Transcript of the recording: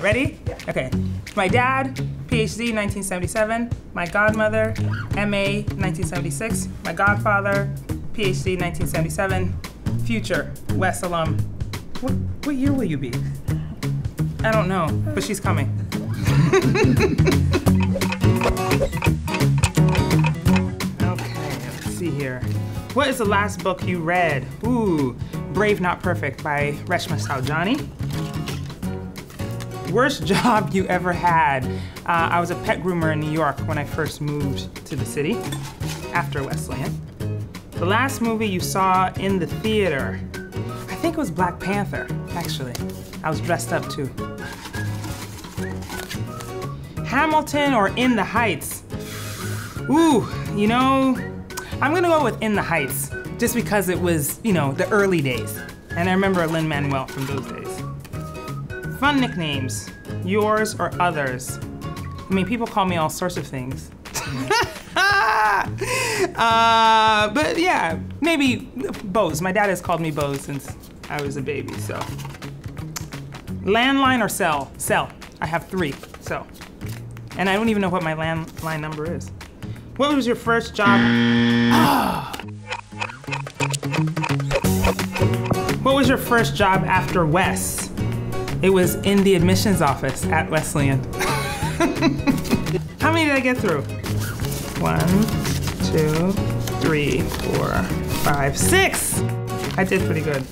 Ready? Okay. My dad, PhD 1977. My godmother, MA 1976. My godfather, PhD 1977. Future, Wes alum. What, what year will you be? I don't know, but she's coming. okay, let's see here. What is the last book you read? Ooh, Brave Not Perfect by Reshma Saujani. Worst job you ever had? Uh, I was a pet groomer in New York when I first moved to the city after Wesleyan. The last movie you saw in the theater, I think it was Black Panther, actually. I was dressed up too. Hamilton or In the Heights? Ooh, you know, I'm gonna go with In the Heights, just because it was, you know, the early days. And I remember Lin Manuel from those days. Fun nicknames, yours or others? I mean, people call me all sorts of things. uh, but yeah, maybe Boz. My dad has called me Boz since I was a baby, so. Landline or cell? Cell. I have three, so. And I don't even know what my landline number is. What was your first job? what was your first job after Wes? It was in the admissions office at Wesleyan. How many did I get through? One, two, three, four, five, six. I did pretty good.